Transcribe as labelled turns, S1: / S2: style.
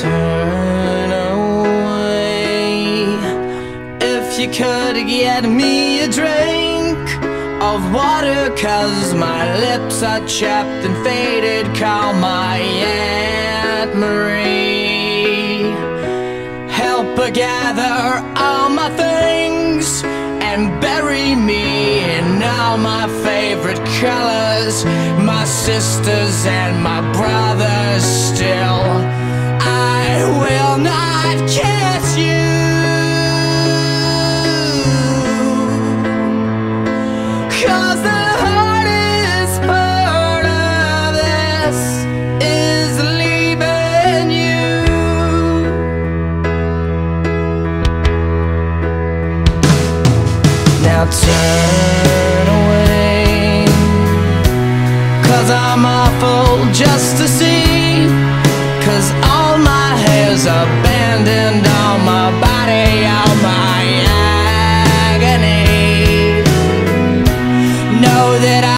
S1: turn away. If you could get me a drink of water, cause my lips are chapped and faded, call my Aunt Marie. Help her gather all my things and bury me in all my favorite colors, my sisters and my brothers. Turn away. Cause I'm awful just to see. Cause all my hair's abandoned that I